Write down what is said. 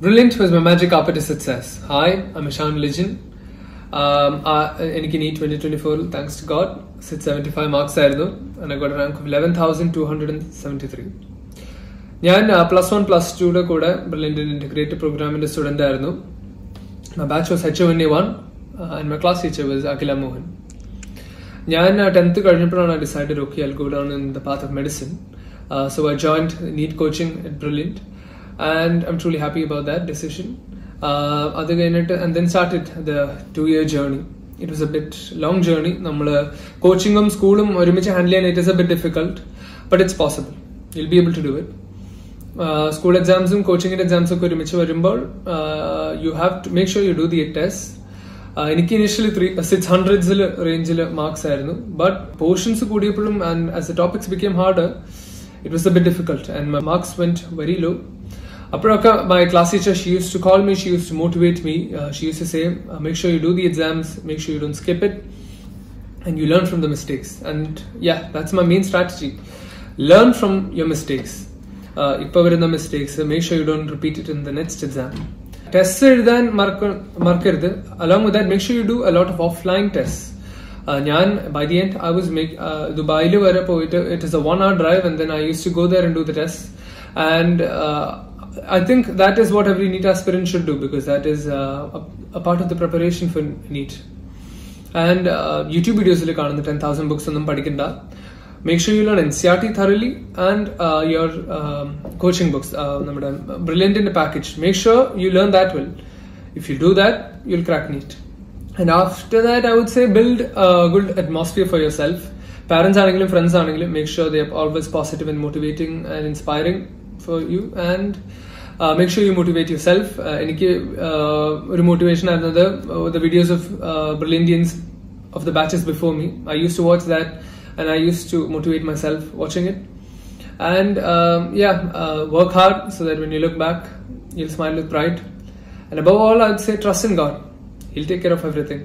Brilliant was my magic carpet to success. Hi, I'm Ishan Lijin. Um, uh, എനിക്ക് NEET twenty twenty ഫോറിൽ thanks to God six seventy five marks ആയിരുന്നു and I got a rank of eleven thousand two hundred and seventy three ഞാൻ plus one plus ടുയുടെ കൂടെ brilliant integrated പ്രോഗ്രാമിന്റെ student ആയിരുന്നു my batch was H N A one and my class teacher was Akhila Mohan ഞാൻ tenth കഴിഞ്ഞപ്പോഴാണ് decided okay I go down in the path of medicine so I joined NEET coaching at Brilliant and I'm truly happy about that decision അത് കഴിഞ്ഞിട്ട് and then start it the two year journey it was a bit long journey നമ്മൾ കോച്ചിങ്ങും സ്കൂളും ഒരുമിച്ച് handle ചെയ്യാൻ it is a bit difficult but it's possible will be able to do it school എക്സാംസും കോച്ചിങ്ങിന്റെ എക്സാംസും ഒക്കെ ഒരുമിച്ച് വരുമ്പോൾ you have to make sure you do the test എനിക്ക് ഇനിഷ്യലി ത്രീ സിക്സ് ഹൺഡ്രഡ്സിൽ റേഞ്ചിൽ മാർക്സ് ആയിരുന്നു but portions കൂടിയപ്പോഴും and as a topics become hard it was a bit difficult and my marks went very low അപ്പോഴൊക്കെ my class teacher she use to call me she use to motivate me she use to say make sure you do the exams make sure you don't skip it and you learn from the mistakes and yeah that's my main strategy learn from your mistakes uh, ഇപ്പൊ വരുന്ന mistakes make sure you don't repeat it in the next exam test എഴുതാൻ മറക്കരുത് along with that make sure you do uh lot of of line test ഞാൻ by the end I was make ദുബായിൽ വരെ പോയിട്ട് it is A one hour drive and then I use to go there and do the test and I think that is what every NEET aspirant should do because that is uh, a, part of the preparation for NEET. And uh, YouTube videos like on the 10,000 books on them, padikinda. Make sure you learn NCERT thoroughly and uh, your um, coaching books, uh, brilliant in a package. Make sure you learn that well. If you do that, you'll crack NEET. And after that, I would say build a good atmosphere for yourself. Parents and friends, make sure they are always positive and motivating and inspiring for you and make sure U motivate your self എനിക്ക് ഒരു motivation ആയിരുന്നത് the videos of ബ്രില്യൻറ്റിയൻസ് of the batches before me I use to watch that and I use to motivate my self watching it and yeah work hard so that when you look back you'll smile with pride and above all I say trust in God hill take care of everything